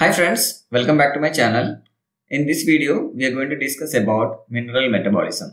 Hi friends, welcome back to my channel. In this video, we are going to discuss about mineral metabolism.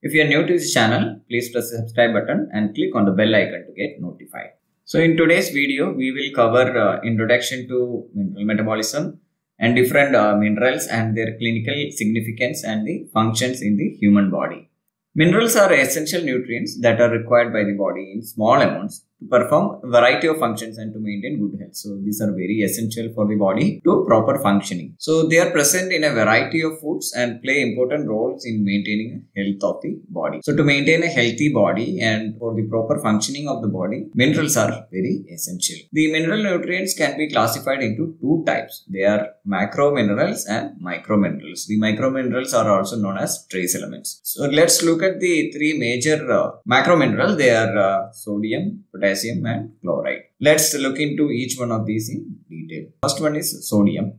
If you are new to this channel, please press the subscribe button and click on the bell icon to get notified. So in today's video, we will cover uh, introduction to mineral metabolism and different uh, minerals and their clinical significance and the functions in the human body. Minerals are essential nutrients that are required by the body in small amounts to perform variety of functions and to maintain good health. So these are very essential for the body to proper functioning. So they are present in a variety of foods and play important roles in maintaining health of the body. So to maintain a healthy body and for the proper functioning of the body, minerals are very essential. The mineral nutrients can be classified into two types. They are macro minerals and micro minerals. The micro minerals are also known as trace elements. So let's look at the three major uh, macro minerals. They are uh, sodium, potassium and chloride. Let's look into each one of these in detail. First one is sodium.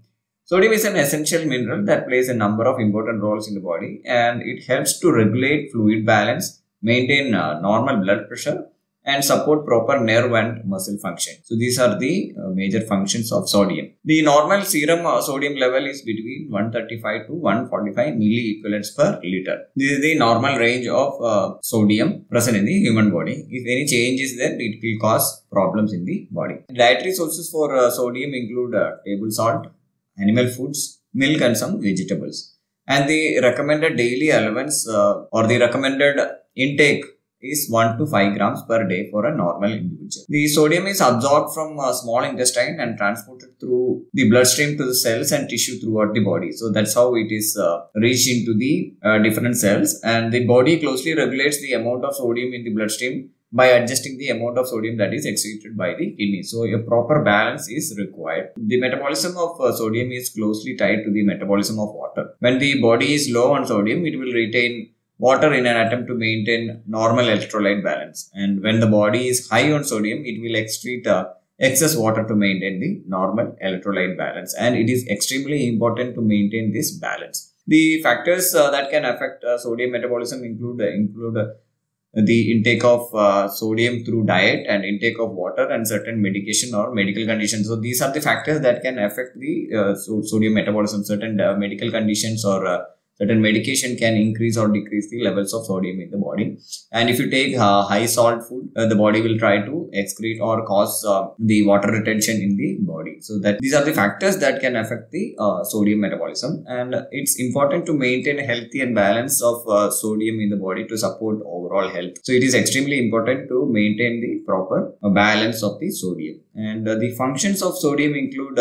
Sodium is an essential mineral that plays a number of important roles in the body and it helps to regulate fluid balance, maintain uh, normal blood pressure and support proper nerve and muscle function. So these are the uh, major functions of sodium. The normal serum uh, sodium level is between 135 to 145 milliequivalents per liter. This is the normal range of uh, sodium present in the human body. If any change is there, it will cause problems in the body. Dietary sources for uh, sodium include table salt, animal foods, milk and some vegetables. And the recommended daily allowance or the recommended intake is 1 to 5 grams per day for a normal individual. The sodium is absorbed from a small intestine and transported through the bloodstream to the cells and tissue throughout the body. So that's how it is uh, reached into the uh, different cells and the body closely regulates the amount of sodium in the bloodstream by adjusting the amount of sodium that is excreted by the kidney. So a proper balance is required. The metabolism of uh, sodium is closely tied to the metabolism of water. When the body is low on sodium, it will retain water in an attempt to maintain normal electrolyte balance. And when the body is high on sodium, it will excrete uh, excess water to maintain the normal electrolyte balance. And it is extremely important to maintain this balance. The factors uh, that can affect uh, sodium metabolism include include the intake of uh, sodium through diet and intake of water and certain medication or medical conditions. So these are the factors that can affect the uh, so sodium metabolism. Certain uh, medical conditions or certain medication can increase or decrease the levels of sodium in the body. And if you take uh, high salt food uh, the body will try to excrete or cause uh, the water retention in the body. So that these are the factors that can affect the uh, sodium metabolism. And it's important to maintain a healthy and balance of uh, sodium in the body to support overall health. So it is extremely important to maintain the proper uh, balance of the sodium. And the functions of sodium include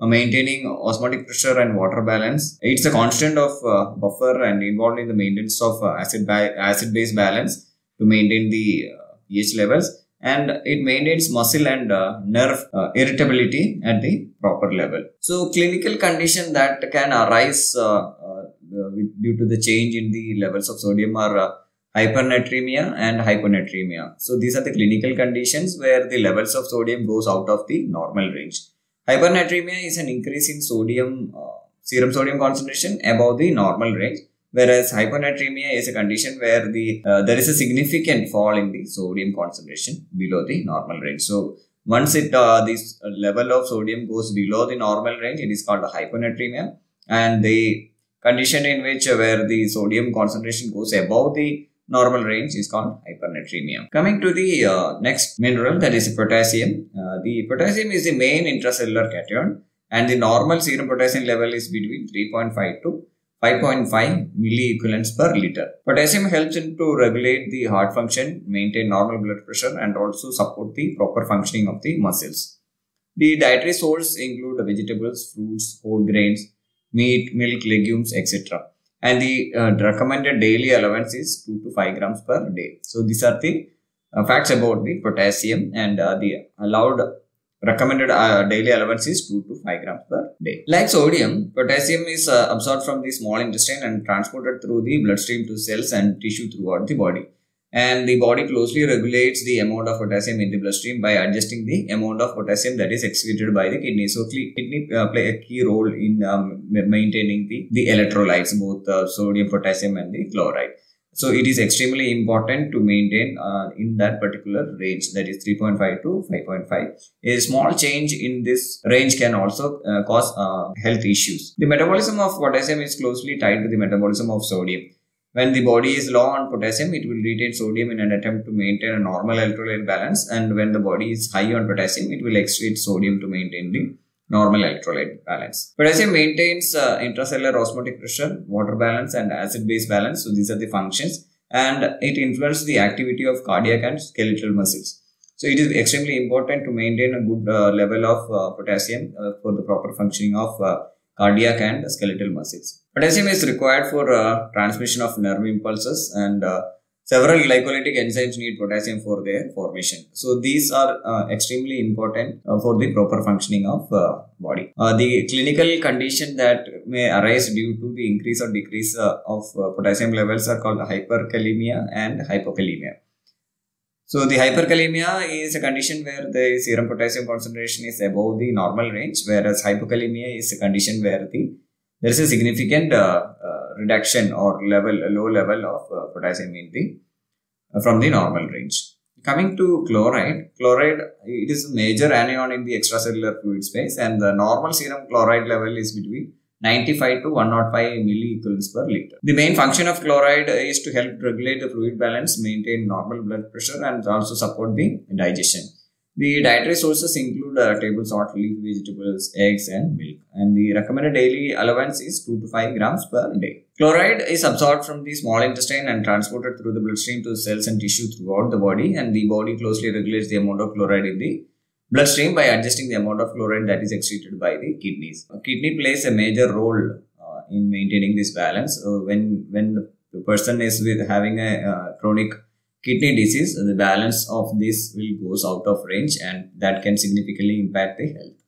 uh, maintaining osmotic pressure and water balance. It's a constant of uh, buffer and involved in the maintenance of uh, acid acid base balance to maintain the pH levels and it maintains muscle and uh, nerve uh, irritability at the proper level. So clinical condition that can arise uh, due to the change in the levels of sodium are hypernatremia and hyponatremia. So these are the clinical conditions where the levels of sodium goes out of the normal range. Hypernatremia is an increase in sodium, uh, serum sodium concentration above the normal range, whereas hyponatremia is a condition where the uh, there is a significant fall in the sodium concentration below the normal range. So once it uh, this level of sodium goes below the normal range, it is called hyponatremia, and the condition in which uh, where the sodium concentration goes above the normal range is called hypernatremia. Coming to the uh, next mineral that is potassium. Uh, the potassium is the main intracellular cation and the normal serum potassium level is between 3.5 to 5.5 milliequivalents per liter. Potassium helps in to regulate the heart function, maintain normal blood pressure and also support the proper functioning of the muscles. The dietary source include vegetables, fruits, whole grains, meat, milk, legumes, etc and the uh, recommended daily allowance is 2 to 5 grams per day. So these are the uh, facts about the potassium and uh, the allowed recommended uh, daily allowance is 2 to 5 grams per day. Like sodium, potassium is uh, absorbed from the small intestine and transported through the bloodstream to cells and tissue throughout the body and the body closely regulates the amount of potassium in the bloodstream by adjusting the amount of potassium that is excreted by the kidney. So kidney uh, play a key role in um, maintaining the, the electrolytes, both uh, sodium, potassium and the chloride. So it is extremely important to maintain uh, in that particular range that is 3.5 to 5.5. A small change in this range can also uh, cause uh, health issues. The metabolism of potassium is closely tied to the metabolism of sodium. When the body is low on potassium, it will retain sodium in an attempt to maintain a normal electrolyte balance. And when the body is high on potassium, it will excrete sodium to maintain the normal electrolyte balance. Potassium maintains uh, intracellular osmotic pressure, water balance and acid-base balance. So these are the functions and it influences the activity of cardiac and skeletal muscles. So it is extremely important to maintain a good uh, level of uh, potassium uh, for the proper functioning of uh, cardiac and skeletal muscles. Potassium is required for uh, transmission of nerve impulses and Several glycolytic enzymes need potassium for their formation. So these are uh, extremely important uh, for the proper functioning of uh, body. Uh, the clinical condition that may arise due to the increase or decrease uh, of uh, potassium levels are called hyperkalemia and hypokalemia. So the hyperkalemia is a condition where the serum potassium concentration is above the normal range, whereas hypokalemia is a condition where the there is a significant reduction or level, a low level of uh, potassium in the uh, from the normal range. Coming to chloride, chloride it is a major anion in the extracellular fluid space, and the normal serum chloride level is between 95 to 105 milliequivalents per liter. The main function of chloride is to help regulate the fluid balance, maintain normal blood pressure, and also support the digestion. The dietary sources include uh, table salt, leaf vegetables, eggs, and milk. And the recommended daily allowance is 2 to 5 grams per day. Chloride is absorbed from the small intestine and transported through the bloodstream to cells and tissue throughout the body. And the body closely regulates the amount of chloride in the bloodstream by adjusting the amount of chloride that is excreted by the kidneys. A kidney plays a major role uh, in maintaining this balance. Uh, when when the person is with having a uh, chronic kidney disease, the balance of this will goes out of range and that can significantly impact the health.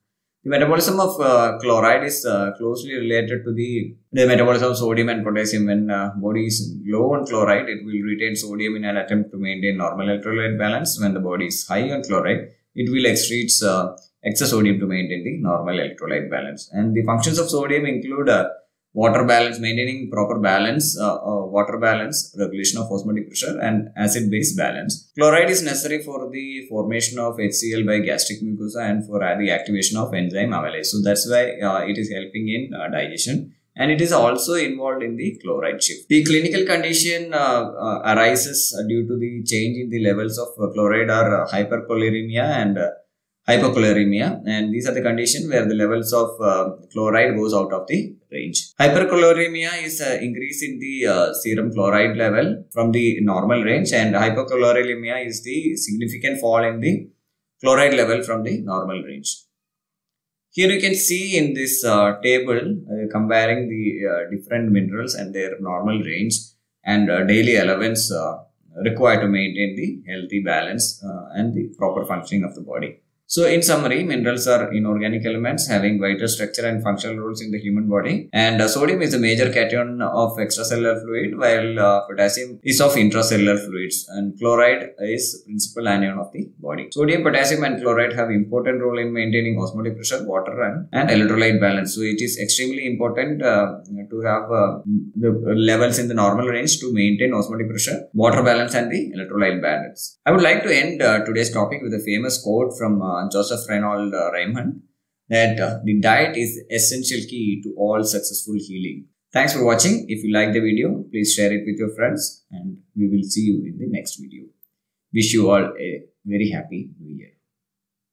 The metabolism of uh, chloride is uh, closely related to the, the metabolism of sodium and potassium. When uh, body is low on chloride, it will retain sodium in an attempt to maintain normal electrolyte balance. When the body is high on chloride, it will excrete uh, excess sodium to maintain the normal electrolyte balance. And the functions of sodium include uh, water balance, maintaining proper balance, uh, uh, water balance, regulation of osmotic pressure and acid base balance. Chloride is necessary for the formation of HCl by gastric mucosa and for uh, the activation of enzyme amylase. So that's why uh, it is helping in uh, digestion and it is also involved in the chloride shift. The clinical condition uh, uh, arises due to the change in the levels of uh, chloride or hyperchloremia and hypochloremia and these are the condition where the levels of uh, chloride goes out of the range. Hyperchloremia is uh, increase in the uh, serum chloride level from the normal range and hypochloremia is the significant fall in the chloride level from the normal range. Here you can see in this uh, table uh, comparing the different minerals and their normal range and daily allowance required to maintain the healthy balance and the proper functioning of the body. So in summary, minerals are inorganic elements having vital structure and functional roles in the human body. And uh, sodium is a major cation of extracellular fluid while uh, potassium is of intracellular fluids and chloride is principal anion of the body. Sodium, potassium and chloride have important role in maintaining osmotic pressure, water and, and electrolyte balance. So it is extremely important uh, to have uh, the levels in the normal range to maintain osmotic pressure, water balance and the electrolyte balance. I would like to end uh, today's topic with a famous quote from uh, Joseph Reynolds uh, Raymond that uh, the diet is essential key to all successful healing. Thanks for watching. If you like the video, please share it with your friends and we will see you in the next video. Wish you all a very happy new year.